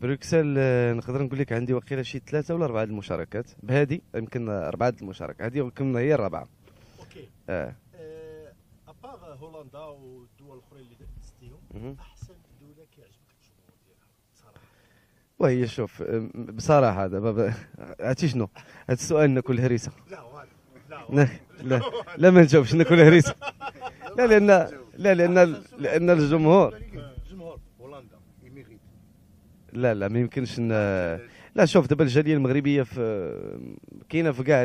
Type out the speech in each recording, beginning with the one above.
بروكسل آه، نقدر نقول لك عندي وقيله شي ثلاثة ولا أربعة المشاركات. بهذه يمكن أربعة المشاركات هذه يمكن هي الرابعة. OK. آه. آه، à part هولندا والدول الأخرى اللي دزتيهم. أحسن دولة كيعجبك الجمهور ديالها؟ صراحة وهي شوف آه، بصراحة دابا عرفتي شنو؟ هذا السؤال ناكل هريسة. لا لا لا لا, ما نجاوبش ناكل هريسة. لا لأن لا لأن لأن الجمهور لا لا ما يمكنش ن... لا شوف دابا الجالية المغربية في كاينة في كاع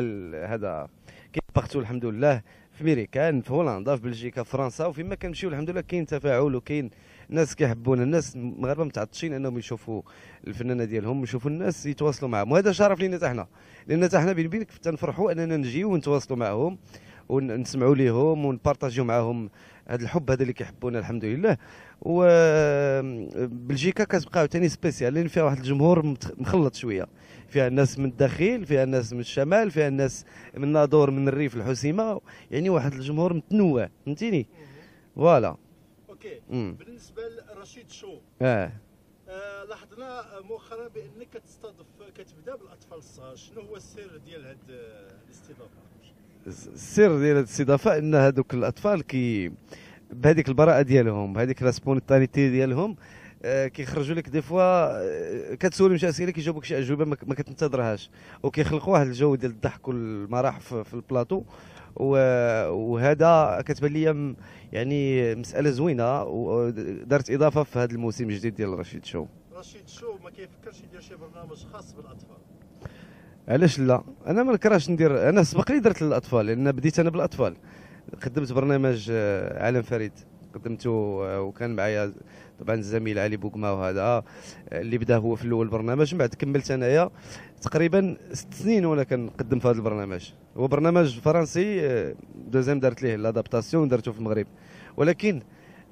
هذا كاين partout الحمد لله في ميريكان في هولندا في بلجيكا في فرنسا وفيما كنمشيو الحمد لله كاين تفاعل وكاين ناس كيحبونا الناس المغاربه متعطشين إنهم يشوفوا الفنانة ديالهم يشوفوا الناس يتواصلوا معهم وهذا شرف لينا حنا لأن حتى حنا بين بينك تنفرحوا أننا نجيو ونتواصلوا معهم ونسمعوا ليهم ون partageيو معاهم هذا الحب هذا اللي كيحبونا الحمد لله. وبلجيكا كتبقى عاوتاني spécial لأن فيها واحد الجمهور مخلط شوية. فيها الناس من الداخل فيها الناس من الشمال فيها الناس من ناظور من الريف الحسيمة. يعني واحد الجمهور متنوع فهمتيني؟ voilà. OK. بالنسبة لرشيد شو آه. آه لاحظنا مؤخرا بأنك كتستضيف كتبدأ بالأطفال الصغار. شنو هو السر ديال هاد آه، الاستضافة؟ السر ديال هاد الاستضافة إن هذوك الأطفال كي بهذيك البراءة ديالهم بهذيك la spontanéité ديالهم آه، كيخرجوا لك des fois آه، كتسولهم شي أسئلة كيجاوبوك شي أجوبة ما كتنتظرهاش. وكيخلقوا واحد الجو ديال الضحك والمرح في, البلاطو وهذا كتبان لي يعني مسألة زوينة ودارت إضافة في هذا الموسم الجديد ديال رشيد شو. رشيد شو ما كيفكرش يدير شي برنامج خاص بالأطفال. علاش لا؟ أنا ما نكرهش ندير أنا سبق لي درت للأطفال لأن بديت أنا بالأطفال. قدمت برنامج آه، عالم فريد. قدمته آه، وكان معايا طبعا الزميل علي بوكما وهذا آه، اللي بدأ هو في الأول برنامج من بعد كملت أنايا. تقريبا ست سنين وأنا كنقدم في هذا البرنامج. هو برنامج فرنسي دوزيام دارت ليه لأدابتاسيون درته في المغرب. ولكن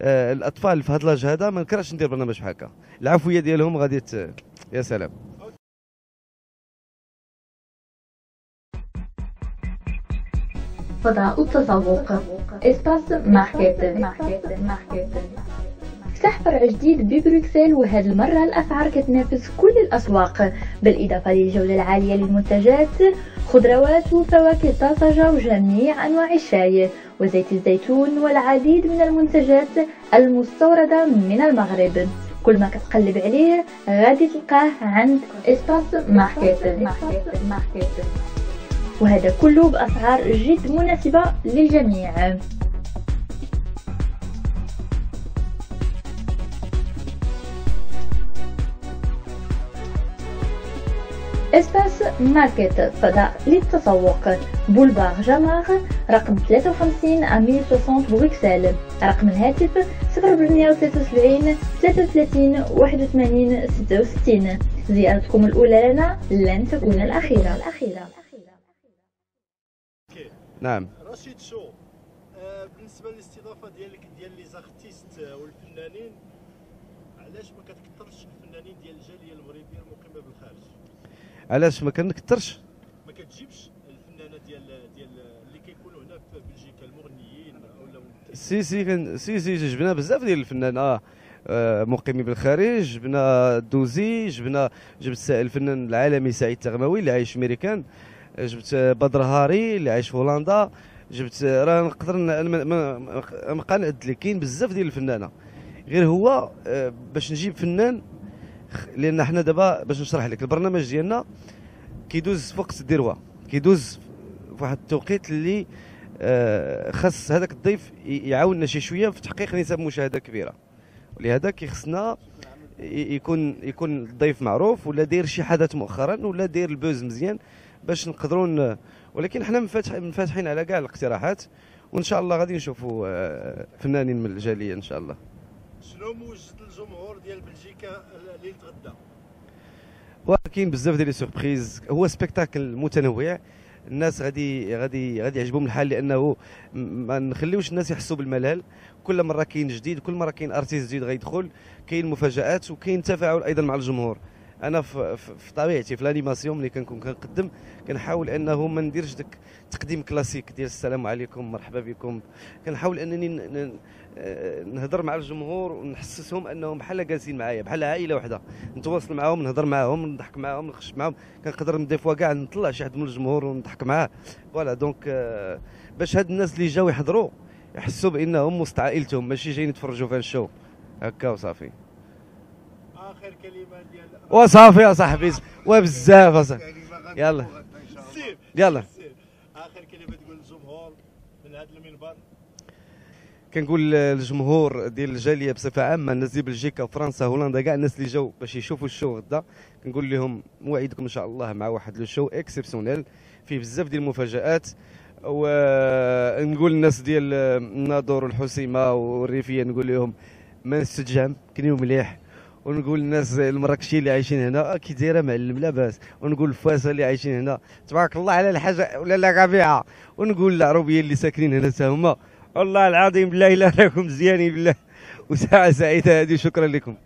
الأطفال في هذا لاج هذا ما نكرهش ندير برنامج بحال هكا. العفويه ديالهم غادي يا سلام. فضاء التسوق. إسباس ماركت. فتح فرع جديد ببروكسل وهذه المرة الأسعار كتنافس كل الأسواق بالإضافة للجودة العالية للمنتجات خضروات وفواكه طازجة وجميع أنواع الشاي وزيت الزيتون والعديد من المنتجات المستوردة من المغرب. كل ما كتقلب عليه غادي تلقاه عند إسباس ماركت. وهذا كله بأسعار جد مناسبة للجميع. إسباس ماركت فضاء للتسوق. بولفار جمار رقم 53 أمير 60 بروكسل. رقم الهاتف 0873 33 81 66 زيارتكم الأولى لنا لن تكون الأخيرة الأخيرة. نعم. رشيد شو آه بالنسبة للاستضافة ديالك ديال les artistes والفنانين علاش ما كتكثرش الفنانين ديال الجالية المغربية المقيمة بالخارج؟ علاش ما كنكثرش؟ ما كتجيبش الفنانة ديال ديال اللي كيكونوا هنا في بلجيكا المغنيين ولا si si si si جبنا بزاف ديال الفنان آه آه، مقيمين بالخارج جبنا دوزي جبنا جبت الفنان العالمي سعيد تغماوي اللي عايش في ميريكان آه، جبت بدر هاري اللي عايش في هولندا. جبت راه نقدر ن- أنا ما- ما ما- ما نعد لك كاين بزاف ديال الفنانة. غير هو آه، باش نجيب فنان لأن حنا دابا باش نشرح لك البرنامج ديالنا كيدوز في وقت الذروه كيدوز في واحد التوقيت اللي آه، خاص هذاك الضيف يعاوننا شي شوية في تحقيق نسب مشاهدة كبيرة. ولهذا كيخصنا يكون يكون الضيف معروف ولا داير شي حدث مؤخرا ولا داير ال buzz مزيان باش نقدروا ولكن حنا منفتح منفتحين على كاع الاقتراحات وإن شاء الله غادي نشوفوا آه، فنانين من الجالية إن شاء الله. شنو موجد الجمهور ديال بلجيكا ليله غدا وكاين بزاف ديال les surprises هو spectacle متنوع. الناس غادي غادي غادي يعجبهم الحال لأنه ما نخليوش الناس يحسوا بالملل. كل مرة كاين جديد كل مرة كاين artiste جديد غيدخل كاين مفاجآت وكاين تفاعل أيضا مع الجمهور. أنا في, طبيعتي في ال animation ملي كنكون كنقدم كنحاول أنه ما نديرش داك تقديم كلاسيك ديال السلام عليكم مرحبا بكم. كنحاول أنني آه، نهضر مع الجمهور ونحسسهم أنهم بحال جالسين معايا بحال عائلة وحدة. نتواصل معاهم نهضر معاهم نضحك معاهم نخش معاهم. كنقدر des fois كاع نطلع شي حد من الجمهور ونضحك معاه. voilà donc آه، باش هاد الناس اللي جاو يحضروا يحسوا بأنهم وسط عائلتهم ماشي جايين يتفرجوا في ال show. هكا وصافي. آخر كلمه ديال وصافي اصاحبي وبزاف اصاحبي يلا يلا آخر كلمه تقول للجمهور من هذا المنبر. كنقول للجمهور ديال الجالية بصفة عامة الناس ديال بلجيكا فرنسا هولندا كاع الناس اللي جاوا باش يشوفوا ال show غدا. كنقول لهم نوعدكم إن شاء الله مع واحد le show exceptionnel فيه بزاف ديال المفاجآت. ونقول للناس ديال الناظور والحسيمه والريفية نقول لهم ما نستجم كنيو مليح. ونقول للناس المراكشيين اللي عايشين هنا كي دايرة معلم لاباس ونقول الفاسه اللي عايشين هنا. تبارك الله على الحاجة ولا لا ربيعه ونقول العروبيه اللي ساكنين هنا حتى هما. والله العظيم بالله إلا راكم مزيانين بالله. وساعة سعيدة هذه شكرا لكم.